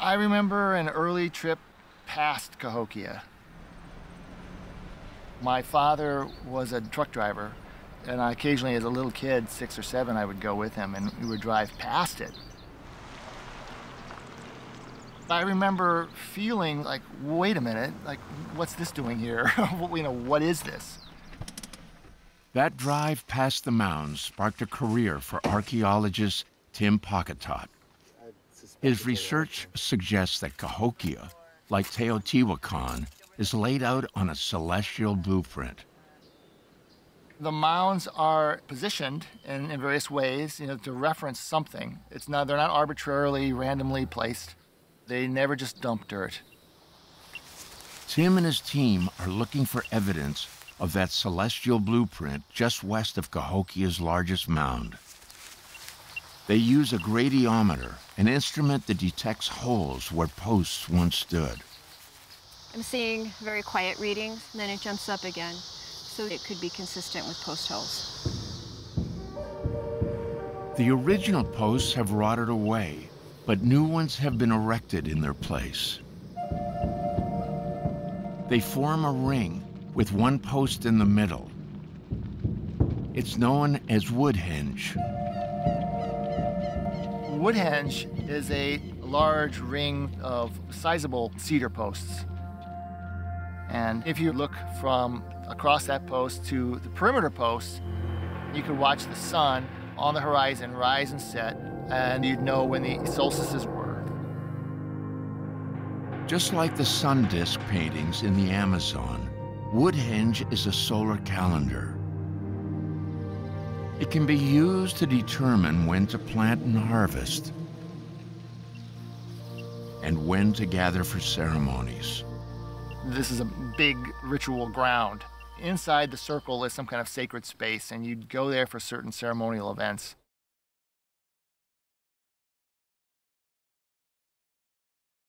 I remember an early trip past Cahokia. My father was a truck driver, and I occasionally, as a little kid, six or seven, I would go with him and we would drive past it. I remember feeling like, wait a minute, like, what's this doing here? you know, what is this? That drive past the mounds sparked a career for archaeologist Tim Pauketat. His research suggests that Cahokia, like Teotihuacan, is laid out on a celestial blueprint. The mounds are positioned in, in various ways, you know, to reference something. It's not, they're not arbitrarily, randomly placed. They never just dump dirt. Tim and his team are looking for evidence of that celestial blueprint just west of Cahokia's largest mound. They use a gradiometer, an instrument that detects holes where posts once stood. I'm seeing very quiet readings, and then it jumps up again, so it could be consistent with post holes. The original posts have rotted away, but new ones have been erected in their place. They form a ring with one post in the middle. It's known as Woodhenge. Woodhenge is a large ring of sizable cedar posts. And if you look from across that post to the perimeter posts, you could watch the sun on the horizon rise and set, and you'd know when the solstices were. Just like the sun disk paintings in the Amazon, Woodhenge is a solar calendar. It can be used to determine when to plant and harvest, and when to gather for ceremonies. This is a big ritual ground. Inside the circle is some kind of sacred space, and you'd go there for certain ceremonial events.